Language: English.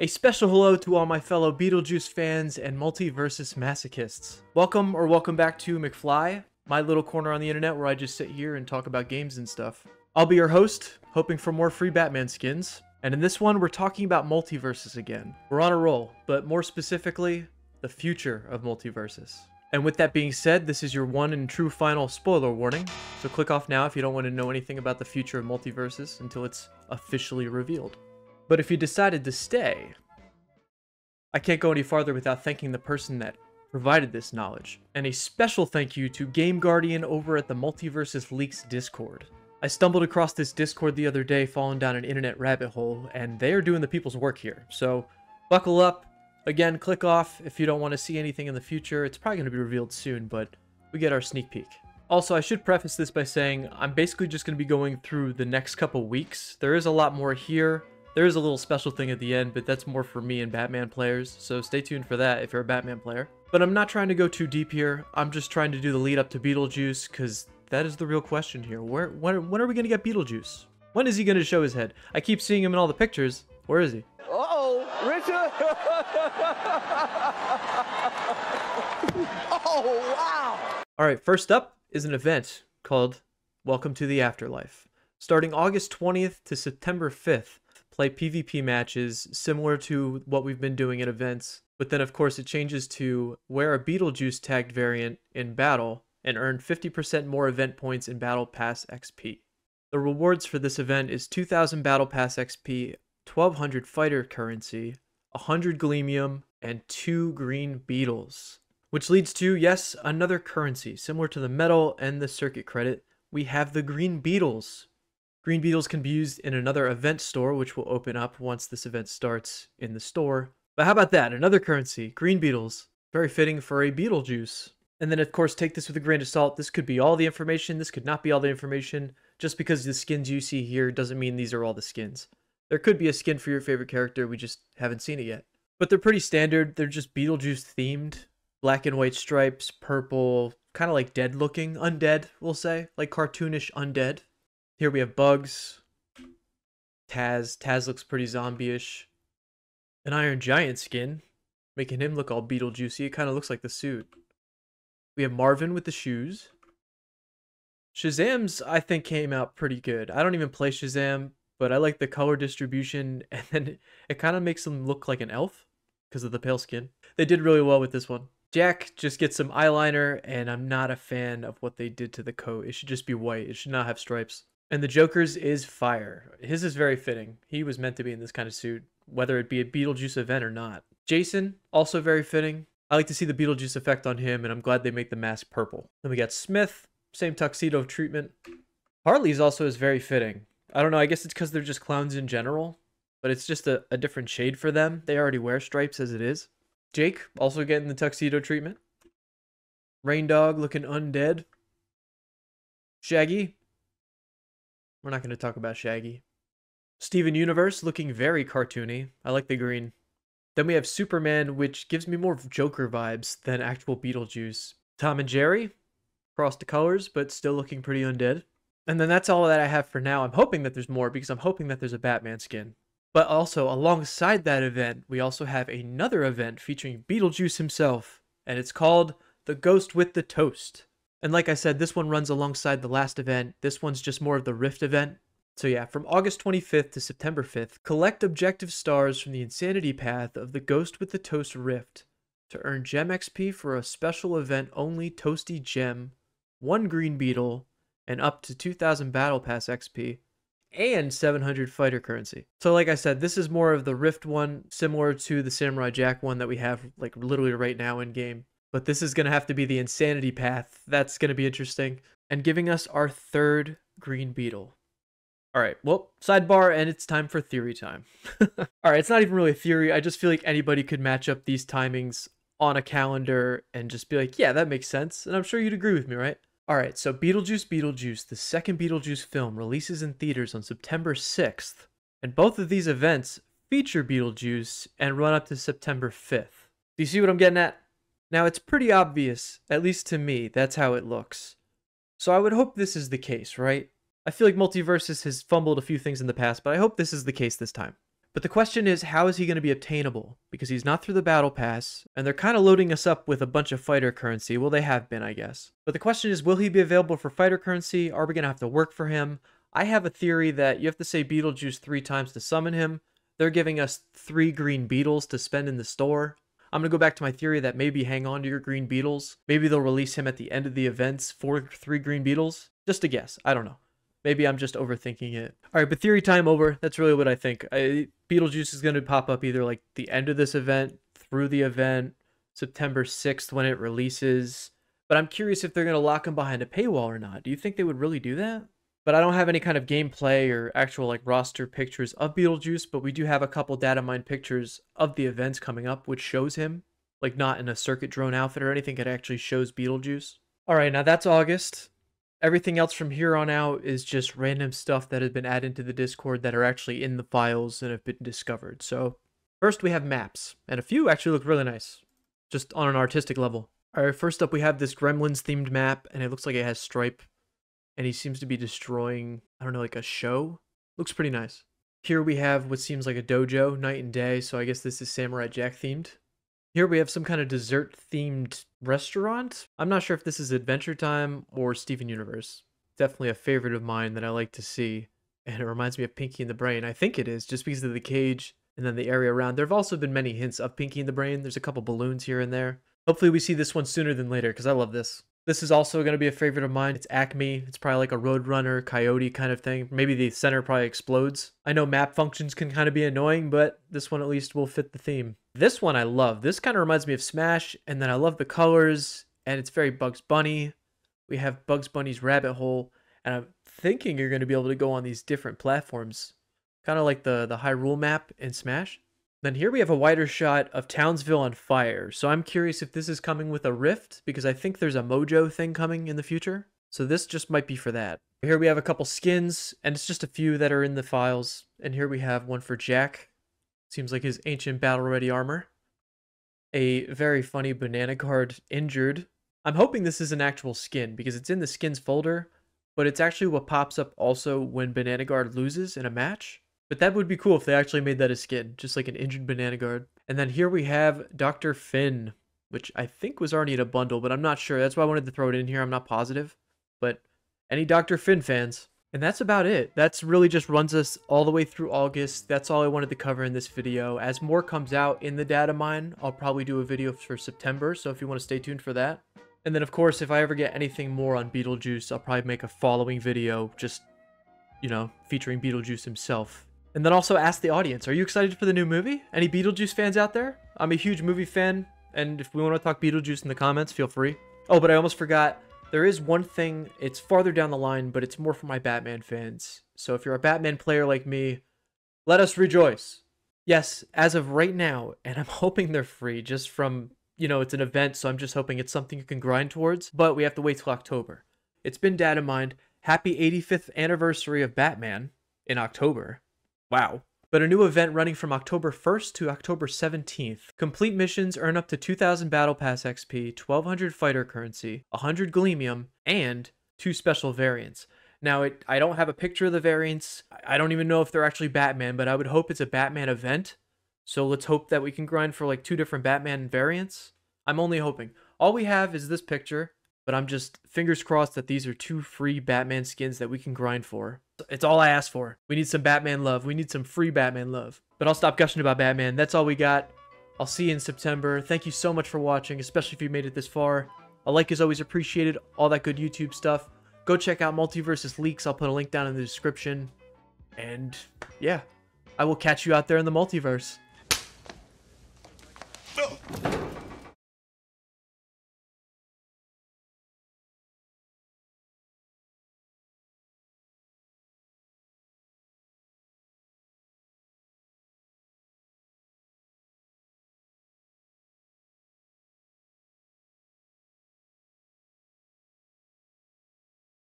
A special hello to all my fellow Beetlejuice fans and multiversus masochists. Welcome or welcome back to McFly, my little corner on the internet where I just sit here and talk about games and stuff. I'll be your host, hoping for more free Batman skins. And in this one, we're talking about Multiversus again. We're on a roll, but more specifically, the future of Multiversus. And with that being said, this is your one and true final spoiler warning. So click off now if you don't want to know anything about the future of Multiversus until it's officially revealed. But if you decided to stay, I can't go any farther without thanking the person that provided this knowledge. And a special thank you to Game Guardian over at the Multiversus Leaks Discord. I stumbled across this Discord the other day, falling down an internet rabbit hole, and they are doing the people's work here. So buckle up, Again, click off if you don't want to see anything in the future. It's probably going to be revealed soon, but we get our sneak peek. Also, I should preface this by saying I'm basically just going to be going through the next couple weeks. There is a lot more here. There is a little special thing at the end, but that's more for me and Batman players, so stay tuned for that if you're a Batman player. But I'm not trying to go too deep here. I'm just trying to do the lead up to Beetlejuice, because that is the real question here. Where, when, when are we going to get Beetlejuice? When is he going to show his head? I keep seeing him in all the pictures. Where is he? Uh-oh, Richard! oh, wow! All right, first up is an event called Welcome to the Afterlife. Starting August 20th to September 5th, play PvP matches similar to what we've been doing at events, but then of course it changes to wear a Beetlejuice tagged variant in battle and earn 50% more event points in Battle Pass XP. The rewards for this event is 2000 Battle Pass XP, 1200 fighter currency, 100 gleamium, and 2 green beetles. Which leads to, yes, another currency. Similar to the metal and the circuit credit, we have the green beetles. Green beetles can be used in another event store, which will open up once this event starts in the store. But how about that? Another currency, green beetles. Very fitting for a Beetlejuice. And then, of course, take this with a grain of salt. This could be all the information. This could not be all the information. Just because the skins you see here doesn't mean these are all the skins. There could be a skin for your favorite character, we just haven't seen it yet. But they're pretty standard. They're just Beetlejuice themed. Black and white stripes, purple, kind of like dead looking. Undead, we'll say. Like cartoonish undead. Here we have Bugs. Taz. Taz looks pretty zombie-ish. An Iron Giant skin, making him look all Beetlejuicy. It kind of looks like the suit. We have Marvin with the shoes. Shazam's, I think, came out pretty good. I don't even play Shazam, but I like the color distribution, and then it kind of makes him look like an elf because of the pale skin. They did really well with this one. Jack just gets some eyeliner, and I'm not a fan of what they did to the coat. It should just be white. It should not have stripes. And the Joker's is fire. His is very fitting. He was meant to be in this kind of suit, whether it be a Beetlejuice event or not. Jason, also very fitting. I like to see the Beetlejuice effect on him, and I'm glad they make the mask purple. Then we got Smith, same tuxedo treatment. Harley's also is very fitting. I don't know. I guess it's because they're just clowns in general, but it's just a, a different shade for them. They already wear stripes as it is. Jake also getting the tuxedo treatment. Reindog looking undead. Shaggy. We're not going to talk about Shaggy. Steven Universe looking very cartoony. I like the green. Then we have Superman, which gives me more Joker vibes than actual Beetlejuice. Tom and Jerry, cross the colors, but still looking pretty undead. And then that's all that I have for now. I'm hoping that there's more because I'm hoping that there's a Batman skin. But also, alongside that event, we also have another event featuring Beetlejuice himself, and it's called The Ghost with the Toast. And like I said, this one runs alongside the last event. This one's just more of the Rift event. So yeah, from August 25th to September 5th, collect objective stars from the Insanity Path of the Ghost with the Toast Rift to earn Gem XP for a special event only Toasty Gem, one Green Beetle, and up to 2000 Battle Pass XP and 700 fighter currency. So like I said, this is more of the Rift one, similar to the Samurai Jack one that we have like literally right now in game. But this is going to have to be the Insanity Path. That's going to be interesting. And giving us our third Green Beetle. All right, well, sidebar, and it's time for theory time. All right, it's not even really a theory. I just feel like anybody could match up these timings on a calendar and just be like, yeah, that makes sense. And I'm sure you'd agree with me, right? All right, so Beetlejuice Beetlejuice, the second Beetlejuice film, releases in theaters on September 6th, and both of these events feature Beetlejuice and run up to September 5th. Do you see what I'm getting at? Now, it's pretty obvious, at least to me, that's how it looks. So I would hope this is the case, right? I feel like Multiversus has fumbled a few things in the past, but I hope this is the case this time. But the question is, how is he going to be obtainable? Because he's not through the battle pass, and they're kind of loading us up with a bunch of fighter currency. Well, they have been, I guess. But the question is, will he be available for fighter currency? Are we going to have to work for him? I have a theory that you have to say Beetlejuice three times to summon him. They're giving us three green beetles to spend in the store. I'm going to go back to my theory that maybe hang on to your green beetles. Maybe they'll release him at the end of the events for three green beetles. Just a guess. I don't know. Maybe I'm just overthinking it. All right, but theory time over. That's really what I think. I, Beetlejuice is going to pop up either like the end of this event, through the event, September 6th when it releases. But I'm curious if they're going to lock him behind a paywall or not. Do you think they would really do that? But I don't have any kind of gameplay or actual like roster pictures of Beetlejuice, but we do have a couple data mine pictures of the events coming up, which shows him. Like not in a circuit drone outfit or anything, it actually shows Beetlejuice. All right, now that's August. Everything else from here on out is just random stuff that has been added to the Discord that are actually in the files and have been discovered. So, first we have maps, and a few actually look really nice, just on an artistic level. All right, first up we have this Gremlins themed map, and it looks like it has Stripe, and he seems to be destroying, I don't know, like a show. Looks pretty nice. Here we have what seems like a dojo, night and day, so I guess this is Samurai Jack themed. Here we have some kind of dessert themed restaurant. I'm not sure if this is Adventure Time or Steven Universe. Definitely a favorite of mine that I like to see. And it reminds me of Pinky and the Brain. I think it is, just because of the cage and then the area around. There have also been many hints of Pinky and the Brain. There's a couple balloons here and there. Hopefully we see this one sooner than later, because I love this. This is also going to be a favorite of mine. It's Acme. It's probably like a Roadrunner, Coyote kind of thing. Maybe the center probably explodes. I know map functions can kind of be annoying, but this one at least will fit the theme. This one I love. This kind of reminds me of Smash, and then I love the colors, and it's very Bugs Bunny. We have Bugs Bunny's rabbit hole, and I'm thinking you're going to be able to go on these different platforms. Kind of like the, the Hyrule map in Smash. Then here we have a wider shot of Townsville on fire. So I'm curious if this is coming with a rift because I think there's a mojo thing coming in the future. So this just might be for that. Here we have a couple skins and it's just a few that are in the files. And here we have one for Jack. Seems like his ancient battle ready armor. A very funny banana guard injured. I'm hoping this is an actual skin because it's in the skins folder, but it's actually what pops up also when banana guard loses in a match. But that would be cool if they actually made that a skin, just like an injured banana guard. And then here we have Dr. Finn, which I think was already in a bundle, but I'm not sure. That's why I wanted to throw it in here. I'm not positive. But any Dr. Finn fans? And that's about it. That's really just runs us all the way through August. That's all I wanted to cover in this video. As more comes out in the data mine, I'll probably do a video for September. So if you want to stay tuned for that. And then of course, if I ever get anything more on Beetlejuice, I'll probably make a following video just, you know, featuring Beetlejuice himself. And then also ask the audience, are you excited for the new movie? Any Beetlejuice fans out there? I'm a huge movie fan, and if we want to talk Beetlejuice in the comments, feel free. Oh, but I almost forgot, there is one thing, it's farther down the line, but it's more for my Batman fans. So if you're a Batman player like me, let us rejoice. Yes, as of right now, and I'm hoping they're free just from, you know, it's an event, so I'm just hoping it's something you can grind towards, but we have to wait till October. It's been data mined. Happy 85th anniversary of Batman in October. Wow. But a new event running from October 1st to October 17th. Complete missions earn up to 2000 Battle Pass XP, 1200 fighter currency, 100 Gleamium, and two special variants. Now, it, I don't have a picture of the variants. I don't even know if they're actually Batman, but I would hope it's a Batman event. So let's hope that we can grind for like two different Batman variants. I'm only hoping. All we have is this picture, but I'm just fingers crossed that these are two free Batman skins that we can grind for. It's all I asked for. We need some Batman love. We need some free Batman love. But I'll stop gushing about Batman. That's all we got. I'll see you in September. Thank you so much for watching, especially if you made it this far. A like is always appreciated. All that good YouTube stuff. Go check out Multiversus Leaks. I'll put a link down in the description. And yeah, I will catch you out there in the multiverse.